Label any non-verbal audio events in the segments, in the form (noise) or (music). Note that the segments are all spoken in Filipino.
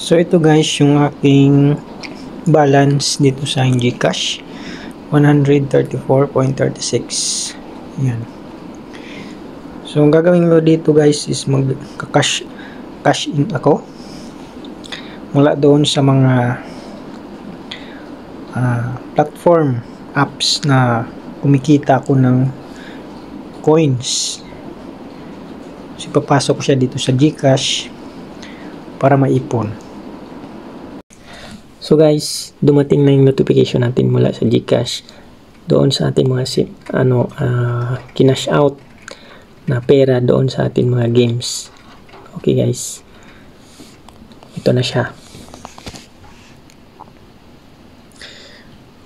So ito guys yung aking balance dito sa Gcash. 134.36 yan so ang gagawin ko dito guys is magka-cash cash in ako. Mula doon sa mga uh, platform apps na kumikita ako ng coins. So ipapasok ko siya dito sa Gcash para maipon So guys, dumating na yung notification natin mula sa GCash doon sa ating mga si, ano uh, kinash out na pera doon sa ating mga games. Okay guys. Ito na siya.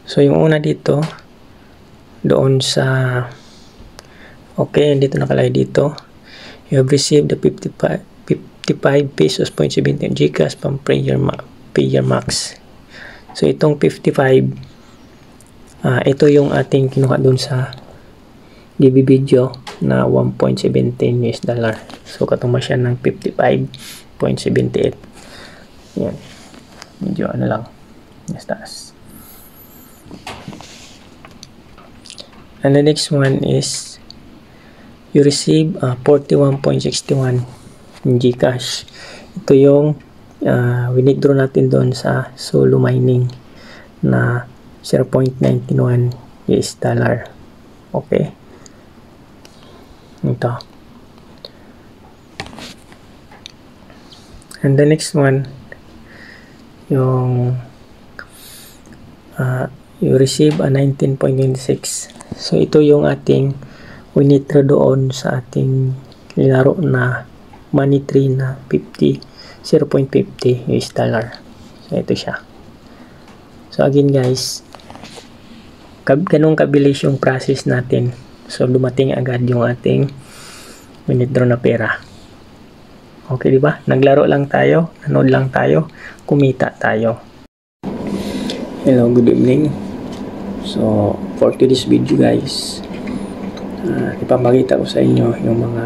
So yung una dito doon sa Okay, dito nakalagay dito. You have received the 55 55 pesos point 17 GCash from Payer Max. So, itong 55, uh, ah, ito yung ating kinuha dun sa DB video na 1.17 US dollar. So, katuma siya ng 55.78. Yan. Medyo ano lang. Yes, taas. And the next one is you receive uh, 41.61 in Gcash. Ito yung uh, winidraw natin doon sa solo mining na 0.91 US dollar. Okay. Ito. And the next one, yung uh, you receive a 19.26. So, ito yung ating winitra doon sa ating linaro na money tree na 50 0.50 US dollar. So, ito siya. So, again guys, ganun kabilis yung process natin. So, dumating agad yung ating withdraw na pera. Okay, di ba? Naglaro lang tayo, nanood lang tayo, kumita tayo. Hello, good evening. So, for today's video guys, uh, ipapakita ko sa inyo yung mga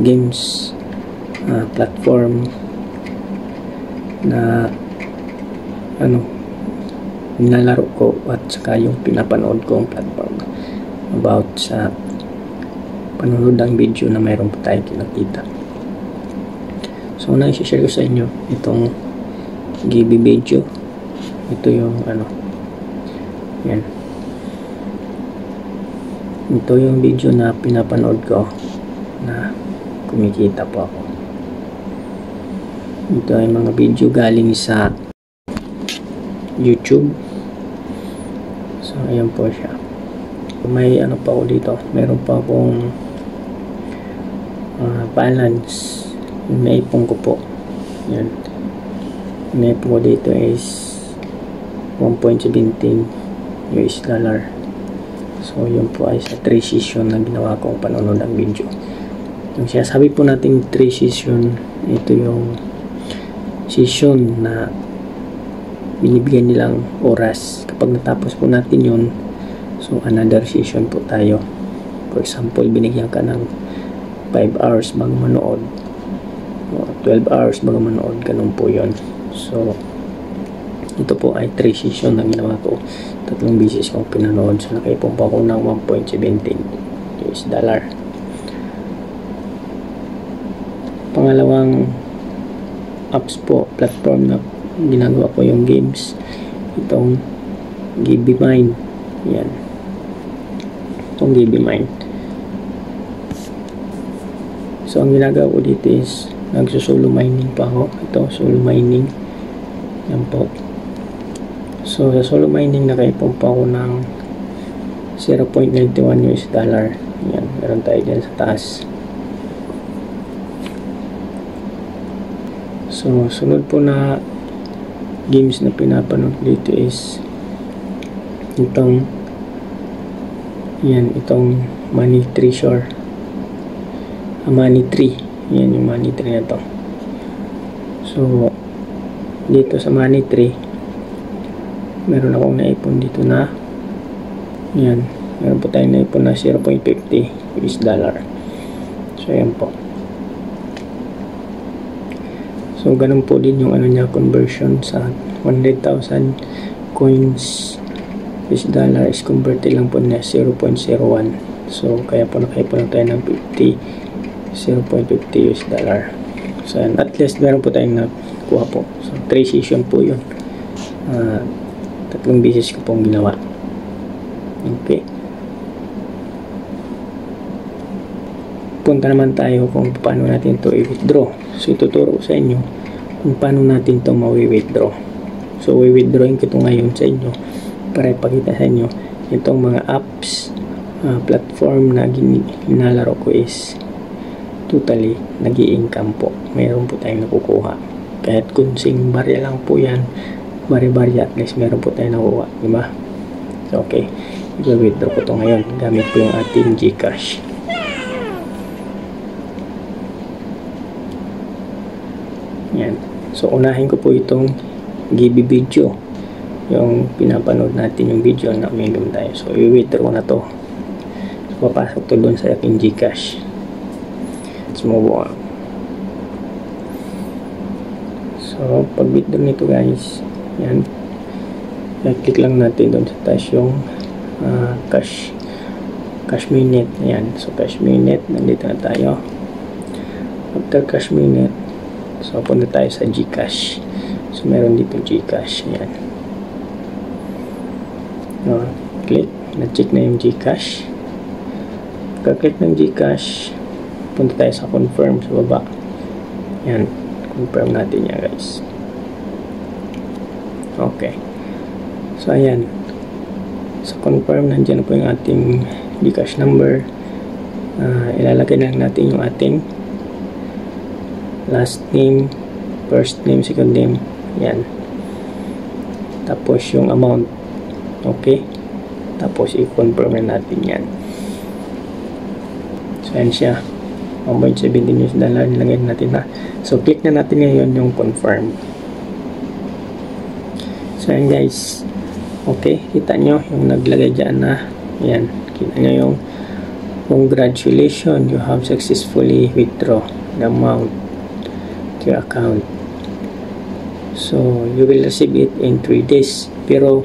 games uh, platform na ano nilalaro ko at saka yung pinapanood ko ang platform about sa panonood ng video na mayroon po tayong kinakita. So una i-share ko sa inyo itong GB video. Ito yung ano yan. Ito yung video na pinapanood ko na kumikita po ako ito ay mga video galing sa YouTube. So, ayan po siya. May ano pa ako dito. Meron pa akong uh, balance. Naipon ko po. Yan. Naipon ko dito is 1.17 US dollar. So, yun po ay sa 3 session na ginawa kong panonood ng video. Yung sabi po natin 3 session, ito yung session na binibigyan nilang oras. Kapag natapos po natin yun, so another session po tayo. For example, binigyan ka ng 5 hours bago manood. O 12 hours bago manood, ganun po yon So, ito po ay 3 session na ginawa ko. Tatlong bisis kong pinanood. So, nakaipon po ako ng 1.17 US dollar. Pangalawang apps po, platform na ginagawa ko yung games. Itong GB Mind. Yan. Itong GB Mind. So, ang ginagawa ko dito is nagsusolo mining pa ako. Ito, solo mining. Yan po. So, sa solo mining nakaipon pa ako ng 0.91 US dollar. Yan, meron tayo dyan sa taas. So, sunod po na games na pinapanood dito is itong yan, itong money treasure ah, money tree. Yan yung money tree na to. So dito sa money tree meron akong naipon dito na yan meron po tayong naipon na 0.50 US dollar. So yan po So, ganun po din yung ano niya, conversion sa 100,000 coins US dollar is converted lang po na 0.01. So, kaya po nakaipon lang tayo ng 50, 0.50 US dollar. So, at least meron po tayong nakuha po. So, 3 session po yun. Uh, tatlong beses ko pong ginawa. Okay. Punta naman tayo kung paano natin to i-withdraw. So, ituturo ko sa inyo kung paano natin to ma-withdraw. So, i-withdrawin ko ito ngayon sa inyo para ipakita sa inyo itong mga apps uh, platform na ginalaro ko is totally nag income po. Meron po tayong nakukuha. Kahit kunsing barya lang po yan, bari-bari at least meron po tayong nakukuha. Diba? So, okay. I-withdraw ko to ngayon. Gamit po yung ating Gcash. Yan. So, unahin ko po itong GB video. Yung pinapanood natin yung video na uminom tayo. So, i-withdraw ko na to. So, papasok to doon sa aking Gcash. Let's move on. So, pag-withdraw nito guys, yan. I-click lang natin doon sa taas yung uh, cash cash minute. Yan. So, cash minute. Nandito na tayo. After cash minute, So, punta tayo sa Gcash. So, meron dito Gcash. Ayan. No, click. Na-check na yung Gcash. Pagka-click ng Gcash, punta tayo sa confirm sa baba. Ayan. Confirm natin yan, guys. Okay. So, ayan. Sa confirm, nandiyan po yung ating Gcash number. Uh, ilalagay lang natin yung ating last name, first name, second name. Yan. Tapos yung amount. Okay? Tapos i-confirm na natin yan. So, yan siya. 1.17 US dollar. Nilagay natin na. So, click na natin ngayon yung confirm. So, yan guys. Okay? Kita nyo yung naglagay dyan na. Yan. Kita nyo yung congratulations you have successfully withdraw the amount your account. So, you will receive it in 3 days. Pero,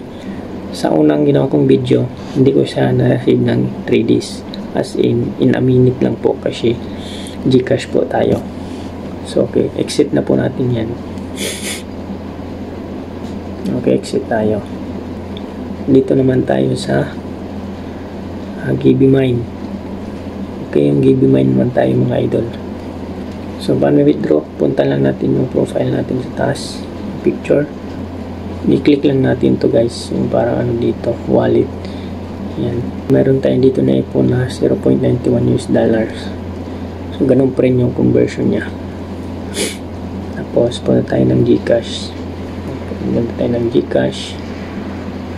sa unang ginawa kong video, hindi ko siya na-receive ng 3 days. As in, in a minute lang po kasi Gcash po tayo. So, okay. Exit na po natin yan. Okay, exit tayo. Dito naman tayo sa uh, GB Mine. Okay, yung GB Mine naman tayo mga idol. So, paano withdraw? Punta lang natin yung profile natin sa taas. Picture. I-click lang natin to guys. Yung parang ano dito. Wallet. Yan. Meron tayo dito na iPhone na 0.91 US dollars. So, ganun pa rin yung conversion niya. (sniffs) Tapos, punta tayo ng Gcash. Punta tayo ng Gcash.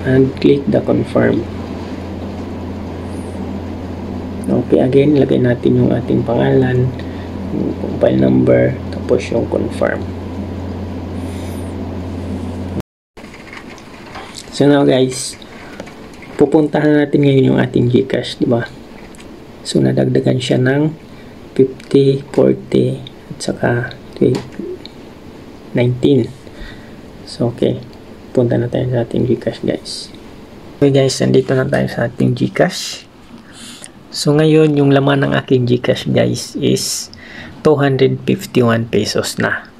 And click the confirm. Okay, again, lagay natin yung ating pangalan yung file number, tapos yung confirm. So now guys, pupuntahan natin ngayon yung ating Gcash, di ba? So nadagdagan siya ng 50, 40, at saka 19. So okay, punta na tayo sa ating Gcash guys. Okay guys, nandito na tayo sa ating Gcash. So ngayon, yung laman ng aking Gcash guys is 251 pesos na.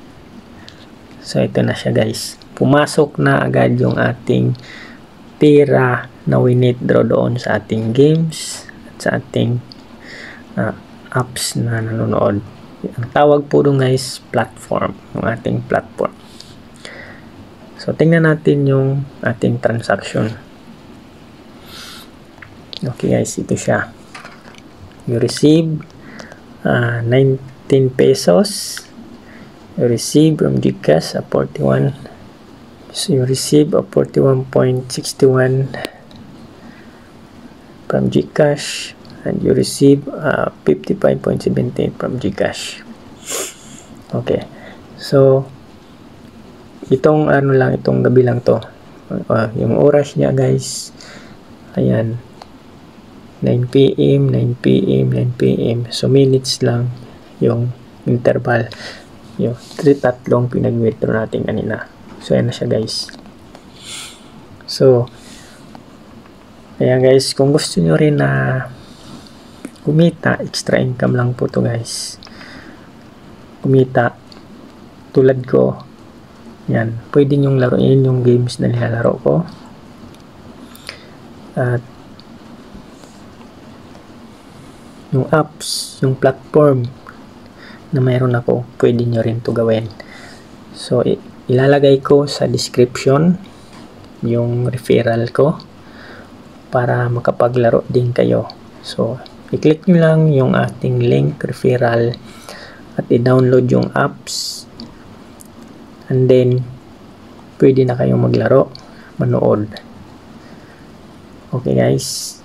So, ito na siya guys. Pumasok na agad yung ating pera na withdraw doon sa ating games at sa ating uh, apps na nanonood. Ang tawag po doon guys, platform. Yung ating platform. So, tingnan natin yung ating transaction. Okay guys, ito siya. You receive uh, 9 15 pesos. You receive from GCash a 41 so you receive a 41.61 from GCash and you receive uh, 55.17 from GCash. Okay so itong ano lang itong gabi lang to. Uh, yung oras niya guys ayan 9pm 9pm 9pm so minutes lang yung interval Yung tatlong pinag-withdraw natin kanina. So, ayan na siya guys. So, ayan guys, kung gusto nyo rin na kumita, extra income lang po to guys. Kumita, tulad ko, yan, pwede nyong laruin yung games na nilalaro ko. At yung apps, yung platform na mayroon ako, pwede nyo rin to gawin. So, ilalagay ko sa description yung referral ko para makapaglaro din kayo. So, i-click nyo lang yung ating link referral at i-download yung apps and then pwede na kayong maglaro, manood. Okay guys,